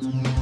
Mm-hmm.